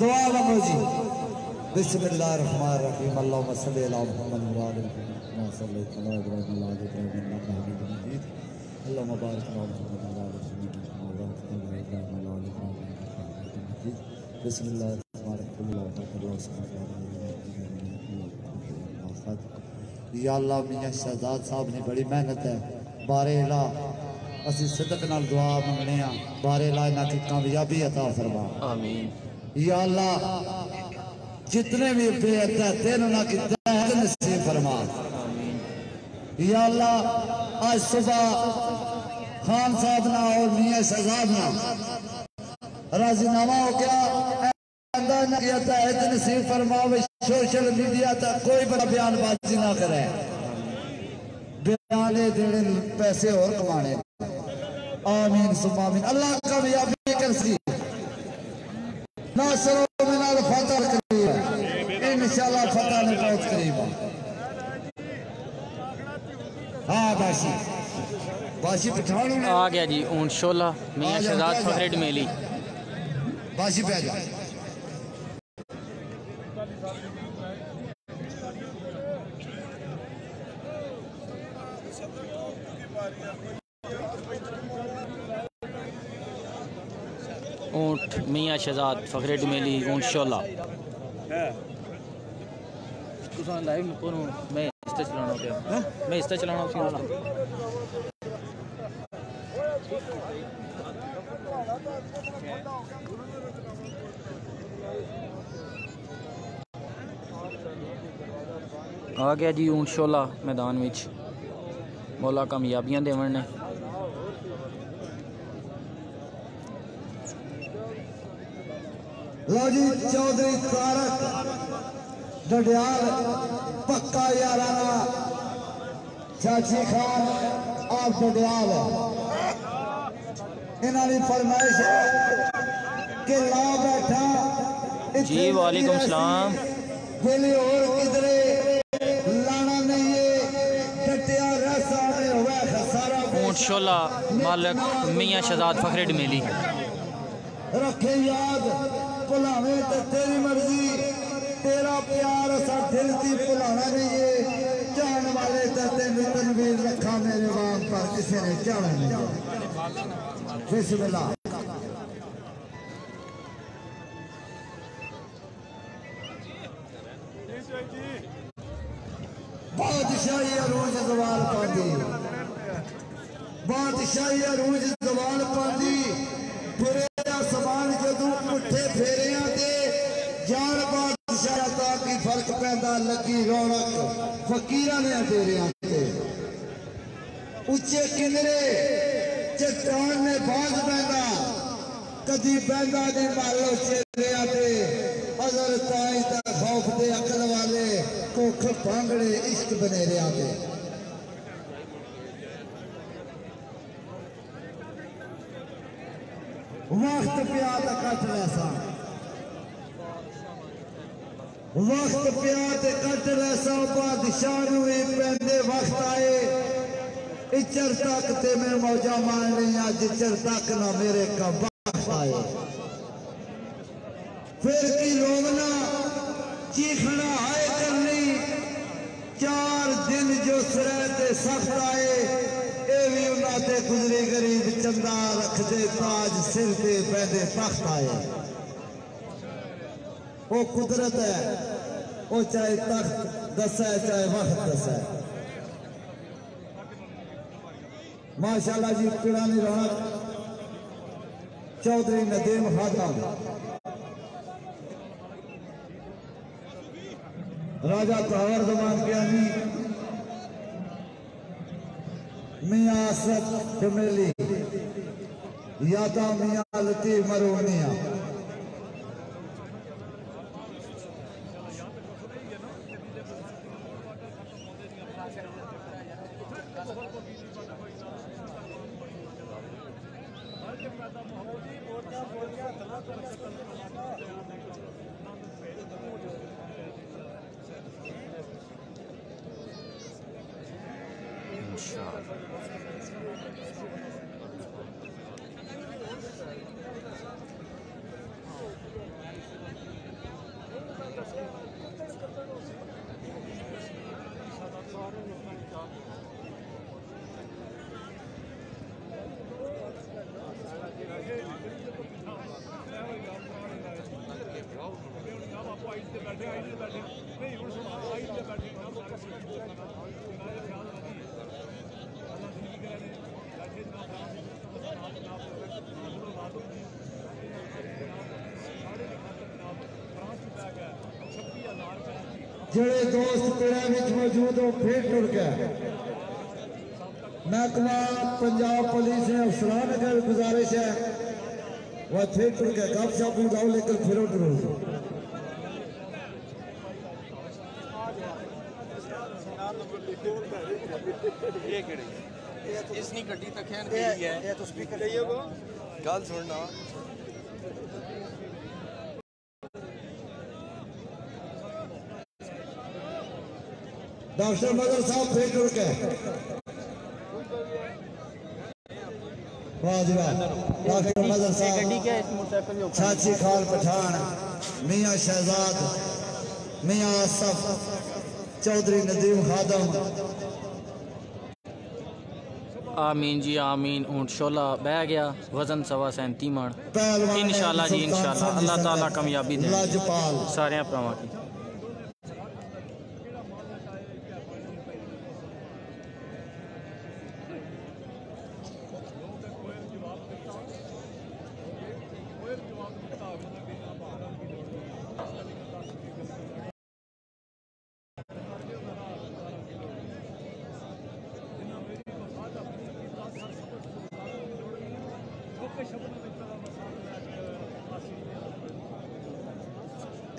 دعا لمو جی بسم اللہ الرحمن الرحیم اللہم صلی اللہ محمد مراد الحمد صلی اللہ ابراہیم اللہ اللہ اللہم بارک اللہ محمد مراد الحمد مراد ابراہیم اللہ بسم اللہ الرحمن الرحیم۔ اللہ صلی اللہ یا اللہ میاں شہزاد صاحب نے بڑی محنت ہے۔ بارے الہ اسی صدق نال دعا منگنے ہاں بارے انہاں کی کامیابی عطا فرما آمین یا اللہ جتنے بھی بے عدت ہیں انہاں کی دہت نصیب فرما یا اللہ آج صبح خان صاحب نہ اور میاں شہزاد نہ راضی نامہ ہو گیا اندہ نہ کیا تحت نصیب فرما سوشل میڈیا تک کوئی بڑا بیان بازی نہ کرے دینے پیسے اور کمانے۔ آمین سم آمین۔ اللہ کامیابی کر سی ناصر من الفتح قریب انشاءاللہ فتح نے بہت قریب ہاں باشی۔ باشی پٹھانوں نے آ گیا جی اونٹ شولہ۔ میاں شہزاد فخر ڈمیلی باشی پہ جا اونٹ میاں شہزاد فخر ڈمیلی اونٹ شولہ تساں لائیو میں پونو میں اس تے چلانا ہو گیا میں اس تے چلانا ہو گیا آ گیا جی اونٹ شولہ میدان وچ۔ مولا کامیابیاں دیون نے۔ لو جی چودھری تارک ڈڈیال پکا یارانا چاچی خان آپ ڈڈیال۔ انہوں نے فرمائش ہے کہ لا بیٹھا جی وعلیکم السلام۔ گلی اور کدرے؟ خسارہ شولہ مالک میاں شہزاد فخر ڈمیلی۔ رکھے یاد بلاویں تے تیری مرضی، تیرا پیار اسا دل دی بلانا نہیں ہے جان والے تے تینو تنویر رکھا میرے وام پر کسی نے چاہنا نہیں۔ ہے بسم اللہ۔ بادشاہی عروج زوال پاندی بادشاہی عروج زوال پاندی پورے سبان جدو پٹھے پھیریاں دے جان بادشاہ عطا کی فرق پیدا لگی رونق فقیرہ نے دیریاں دے اچھے کنرے چٹان نے باز بیندا کدی بیندا نے مالو چیریاں دے حضر تائیں تا خوف دے عقل والے کوکھ بانگڑے عشق بنے رہا دے وقت پیا کٹ لیسا وقت پیا کٹ لیسا بادشاہ نو ہی پہندے وقت آئے۔ اچر تک تے میں موجہ مان لیا ہاں، جچر تک نہ میرے کا وقت آئے۔ پھر کی رونا چیخنا آئے کرنی؟ چار دن جو سرے تے سخت آئے۔ تے گزری غریب چندہ رکھ دے تاج سر تے پیدے تخت آئے۔ وہ قدرت ہے وہ چاہے تخت دس ہے چاہے وقت دس ہے ماشاءاللہ جی پیرانی رونق چودھری ندیم خاتم راجہ تہور زمان کے آنی جی، میاں آسد کمیلی یادا میاں لطیف مرونیہ shot. جڑے دوست تیرے وچ موجود ہو پھر ٹر گئے محکمہ پنجاب پولیس نے افسران کا گزارش ہے وہ پھر ٹر گئے گپ شپ بھی لے کر پھر ٹرو یہ اس نی گڈی تک ہے گل سننا ڈاکٹر مدر صاحب پھر ٹوٹ گئے واہ جی ڈاکٹر مدر صاحب۔ چاچی خال پٹھان میاں شہزاد میاں آصف چودری ندیم خادم۔ آمین جی آمین۔ اونٹ شولہ بہ گیا وزن سوا سینتی من انشاءاللہ جی انشاءاللہ۔ اللہ تعالیٰ کمیابی دے۔ سارے پراواں کی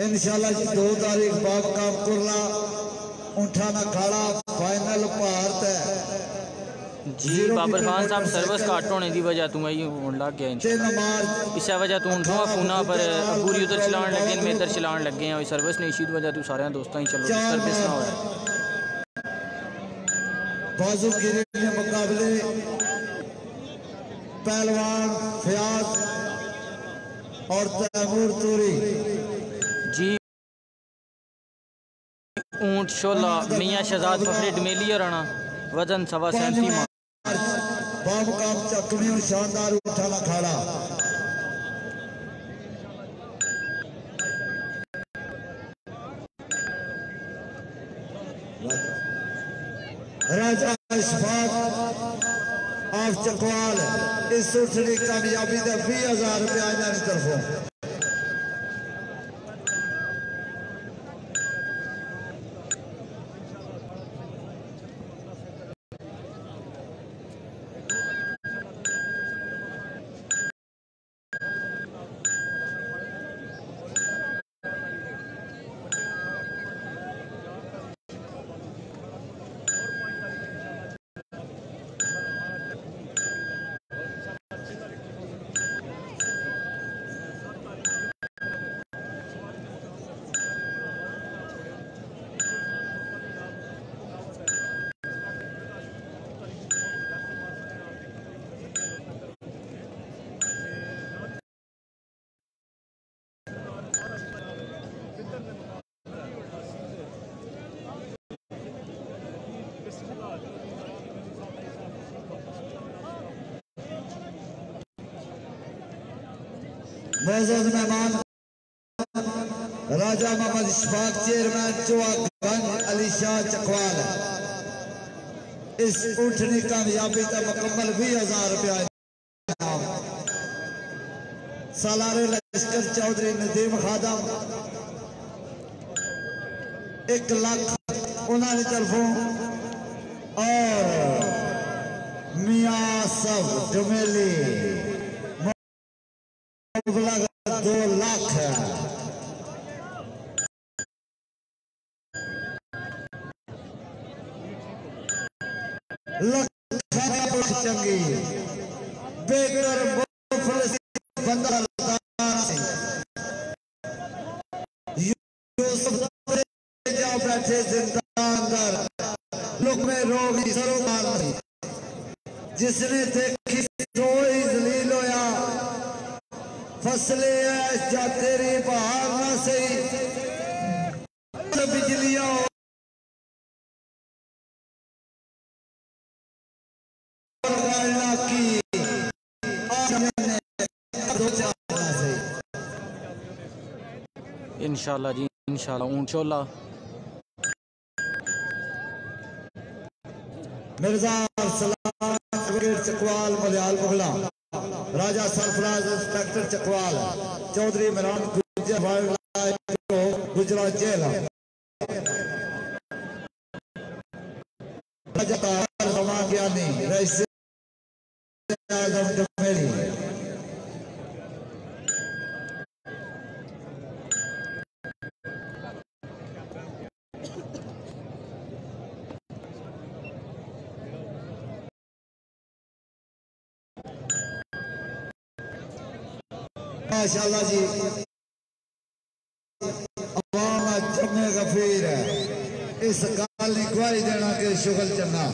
انشاءاللہ جی دو تاریخ باب کام کرنا اٹھانا کھاڑا فائنل بھارت ہے۔ جی بابر خان صاحب سروس کٹ ہونے دی وجہ تو ہی ہون لگ گیا مارچ اسی وجہ تو اونٹوں فونا پر ابوری ادھر چلان لگے میں ادھر چلان لگے ہیں سروس نہیں اسی وجہ تو سارے دوستاں ہی چلو۔ سروس نہ ہوئے۔ بازو گیری پہلوان فیاض اور تیمور توری۔ جی۔ اونٹ شولہ میاں شہزاد فخری ڈمیلی اور رانا وزن سوا سینتی ماں باب کام چکمی اور شاندار اٹھانا کھاڑا راجہ اشفاق آف چکوال اس سلسلے کامیابی دے بھی ہزار روپیہ انہوں نے طرفوں معزز مہمان راجہ محمد اشفاق، چیئرمین چوا گنج علی شاہ چکوال۔ اس اٹھنی کامیابی کا مکمل بھی ہزار روپیہ انعام سالار لشکر چودھری، ندیم خادم۔ ایک لاکھ انہوں نے طرفوں۔ اور میاں سب جمیلی۔ لکھا بخ چنگی بہتر مفلس بندہ لدان سے یوسف جا بیٹھے زندان در لوگ میں روگی سروکار نہیں جس نے دیکھی سوئی ذلیل ہویا۔ فصلے ایس جا تیری انشاءاللہ جی انشاءاللہ اونٹ شولہ مرزا سلام چکوال ملیال مغلا راجہ سرفراز انسپیکٹر چکوال، چودھری عمران گجر گجرات جیل۔ جتار زمان گیانی، رئیس اعظم کمیلی ماشاءاللہ جی۔ عوام جمع غفیر ہے۔ اس گال نے گواہی دینا کہ شغل چنا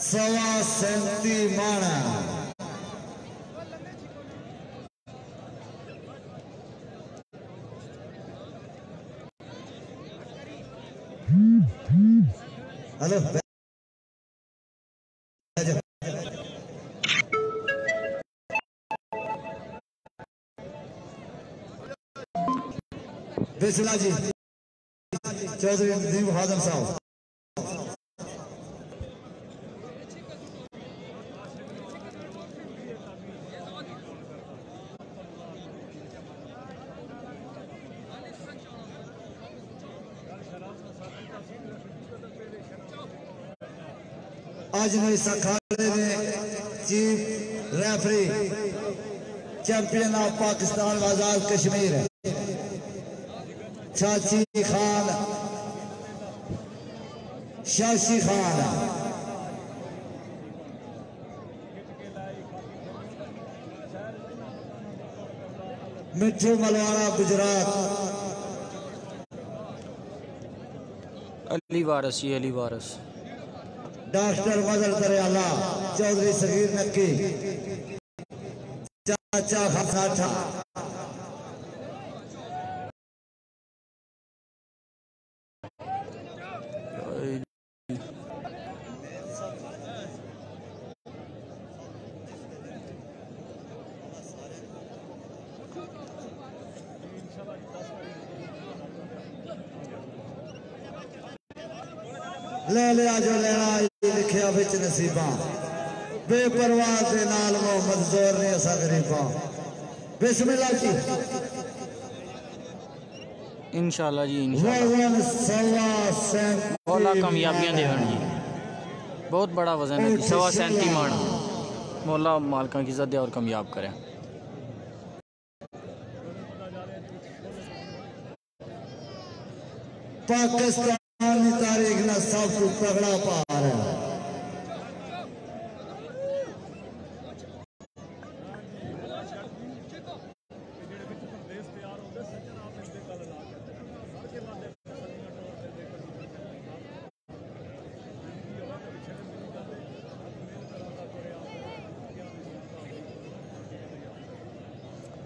سوا سینتی مانا۔ ہلو بسم اللہ جی چودھری ندیم خادم صاحب آج میں اس اکھاڑے میں chief G, referee champion of Pakistan Azad Kashmir. ہے چاچی خان شاشی خان۔ مٹھو ملوارا گجرات۔ علی وارس یہ علی وارس ڈاکٹر مدر اللہ چودھری صغیر نکی۔ چاچا خساٹھا لے لیا جو لینا لکھیا بچ نصیباں بے پرواہ دے نال محمد زور نے اسا غریباں بسم اللہ جی انشاءاللہ جی انشاءاللہ مولا کامیابیاں دے جی بہت بڑا وزن ہے سوا سینتی مان مولا مالکاں کی عزت دے اور کامیاب کرے پاکستانی تاریخ نہ سب تو تگڑا پار ہے۔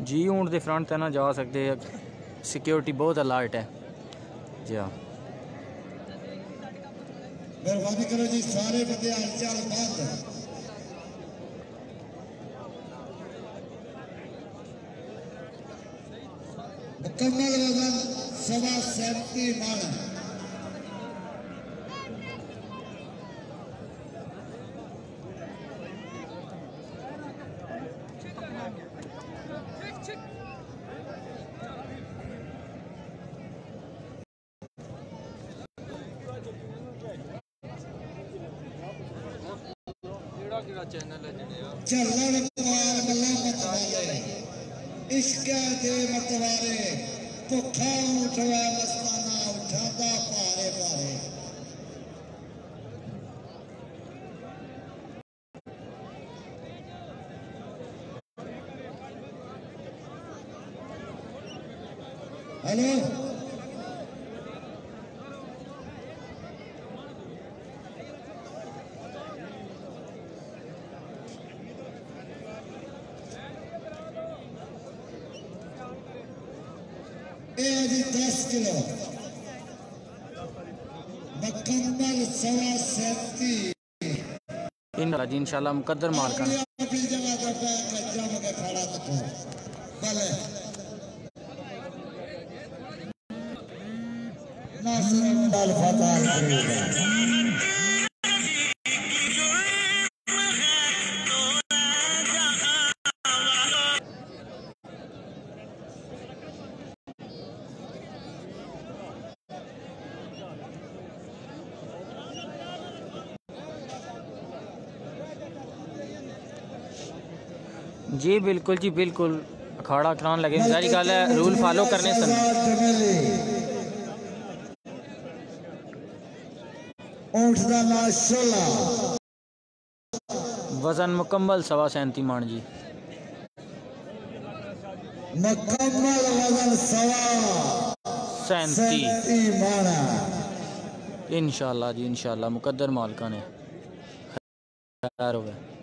جی اونٹ دے فرنٹ تے نہ جا سکتے سیکیورٹی بہت الرٹ ہے۔ جی ہاں۔ مہربانی کرو جی سارے بندے ہل چال بند مکمل وزن سوا سینتی من چلن کمار ملا متوالے عشق دے متوارے بھکھا اٹھوا مستانہ اٹھادا پارے پارے اے جی دس کلو مکمل سوا سینتی انشاءاللہ مقدر مارکن جی بالکل جی بالکل، اکھاڑا کران لگے۔ ظاہری گل ہے رول فالو کرنے سن۔ اونٹ دا نا وزن مکمل سوا سینتی مان جی۔ مکمل وزن سوا سینتی۔ سینتی مانا انشاءاللہ جی انشاءاللہ، مقدر مالکہ نے۔ خیر ہوئے۔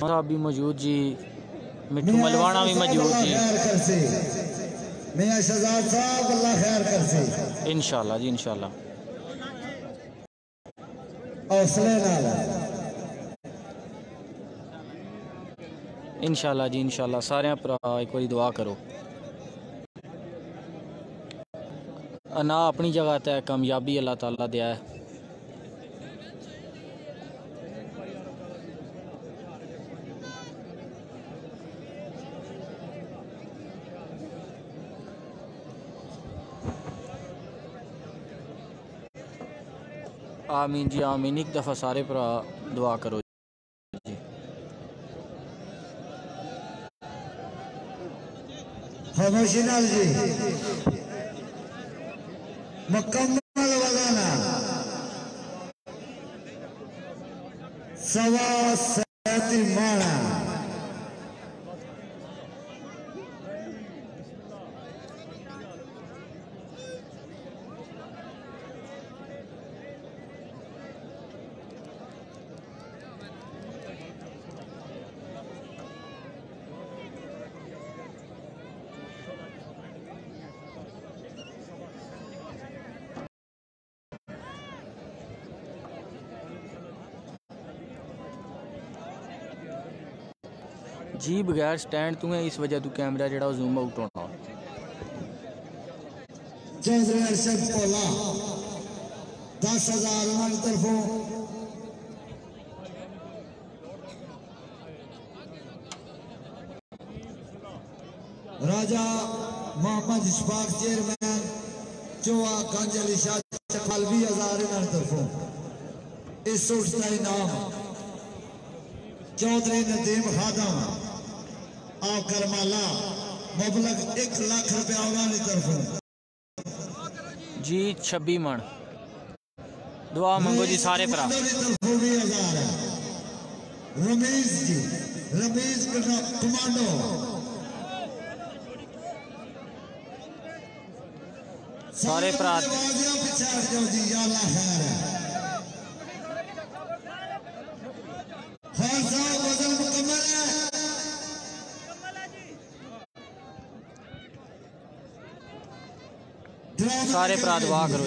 صاحب بھی موجود جی مٹھو ملوانا بھی موجود جی۔ میاں شہزاد صاحب اللہ خیر کر سے انشاءاللہ جی انشاءاللہ۔ حوصلے نال۔ انشاءاللہ جی انشاءاللہ۔ سارے پر ایک باری دعا کرو۔ انا اپنی جگہ تے کامیابی اللہ تعالیٰ دیا ہے۔ آمین جی آمین۔ ایک دفعہ سارے پر دعا کرو جی۔ ہاں، خاموشی نال جی۔ مکمل وزن سوا سینتی مانا جی بغیر سٹینڈ تو ہے اس وجہ تو کیمرہ جڑا زوم آؤٹ ہونا۔ چودھری ارشد پولا دس ہزار ہماری طرفوں۔ راجہ محمد اشفاق چیئرمین چوا گنج علی شاہ چکال بھی ہزار ہماری طرفوں۔ اس سوٹ کا انعام چودھری ندیم خادم۔ آ کرمالا مبلغ ایک لاکھ روپیہ ہماری طرفوں جی چھبی من دعا منگو جی سارے پرا۔ رمیز جی رمیز کمانڈو۔ سارے پرا۔ پیچھے ہٹ جاؤ جی یا اللہ خیر ہے۔ ڈرامہ سارے پرا دعا کرو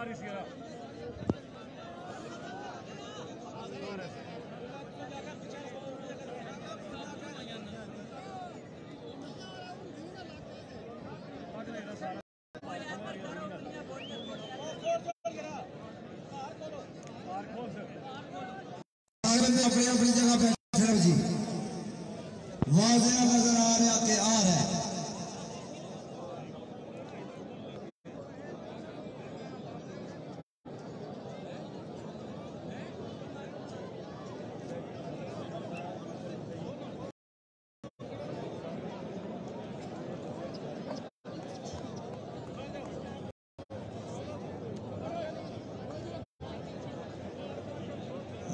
اگر میں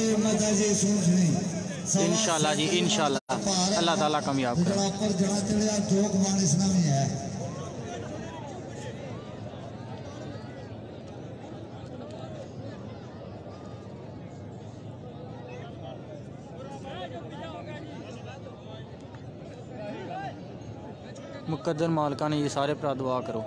اپنے ماتا جی انشاءاللہ جی انشاءاللہ۔ اللہ تعالیٰ کامیاب کرے۔ پر جڑا چڑیا مان اسلامی ہے۔ مقدر مالکہ نے یہ سارے پرا دعا کرو۔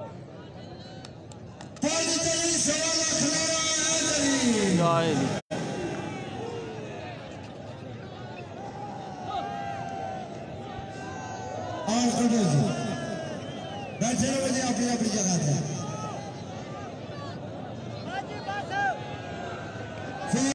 a abrir a brigada.